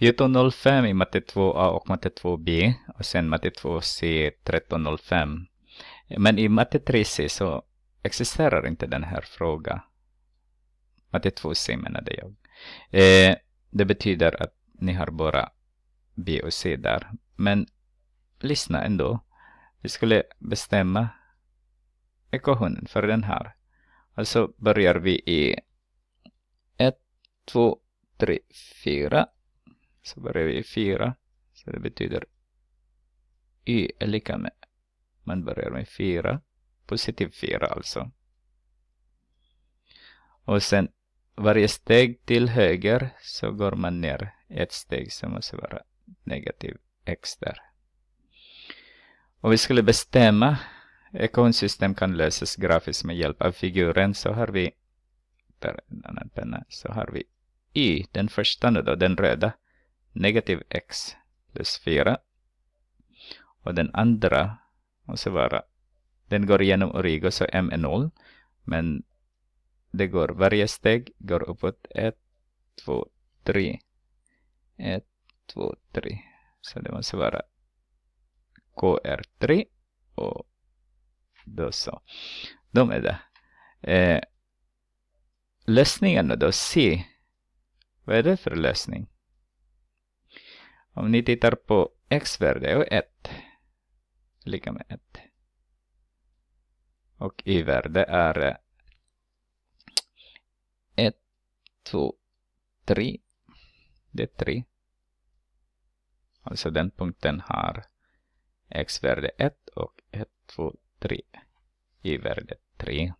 1405 i matte 2a och matte 2b och sen matte 2c 1305. Men i matte 3c så existerar inte den här frågan. Matte 2c menade jag. Eh, det betyder att ni har bara B och C där. Men lyssna ändå. Vi skulle bestämma ekvationen för den här. Alltså börjar vi i 1, 2, 3, 4. Så börjar vi i 4. Så det betyder y är lika med, man börjar med 4. Positiv 4 alltså. Och sen varje steg till höger så går man ner ett steg som måste vara negativ x där. Och vi skulle bestämma ekonsystem kan lösas grafiskt med hjälp av figuren så har vi där en annan penna så har vi y, den första nu då, den röda, negativ x plus 4. Och den andra måste vara, den går igenom origo så m är 0. Men det går, varje steg går uppåt 1, 2, 3. 1, 2, 3. Så det måste vara KR3 och då så. De är det. Eh, lösningen då, C. Vad är det för lösning? Om ni tittar på x-värde och 1. Lika med 1. Och y-värde är 1, 2, 3. Det är 3. Alltså den punkten har x-värde 1 och 1, 2, 3. Y-värde 3.